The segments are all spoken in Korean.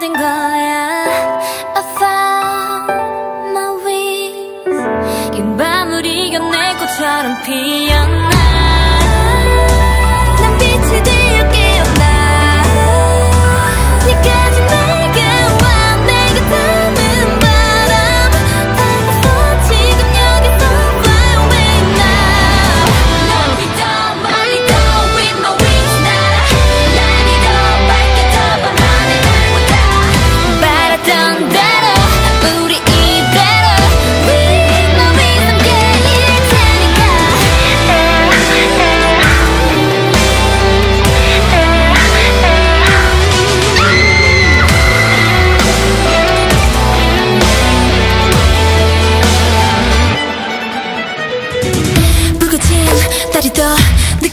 된 거야. I found my wings 긴 밤을 이겨내 꽃처럼 피었네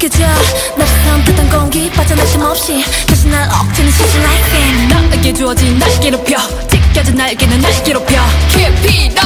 그저. 낯선 듯한 공기 빠져나심 없이 다시 날 억지는 시즌 like it 나에게 주어진 날 괴롭혀 찢겨진 날개는 날 괴롭혀 Keep it.